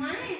மணி